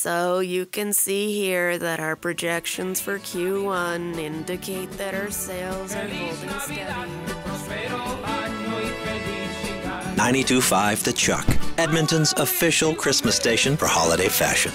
So you can see here that our projections for Q1 indicate that our sales are holding steady. 92.5 The Chuck, Edmonton's official Christmas station for holiday fashion.